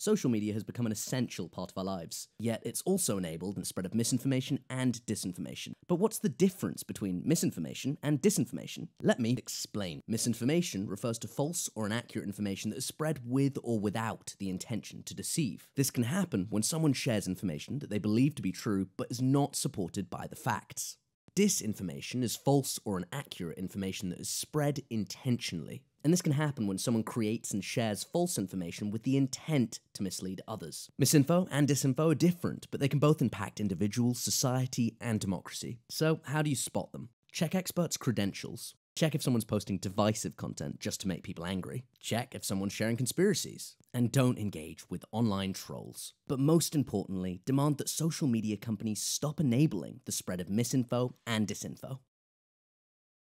Social media has become an essential part of our lives, yet it's also enabled the spread of misinformation and disinformation. But what's the difference between misinformation and disinformation? Let me explain. Misinformation refers to false or inaccurate information that is spread with or without the intention to deceive. This can happen when someone shares information that they believe to be true but is not supported by the facts. Disinformation is false or inaccurate information that is spread intentionally. And this can happen when someone creates and shares false information with the intent to mislead others. Misinfo and disinfo are different, but they can both impact individuals, society, and democracy. So, how do you spot them? Check experts' credentials. Check if someone's posting divisive content just to make people angry. Check if someone's sharing conspiracies. And don't engage with online trolls. But most importantly, demand that social media companies stop enabling the spread of misinfo and disinfo.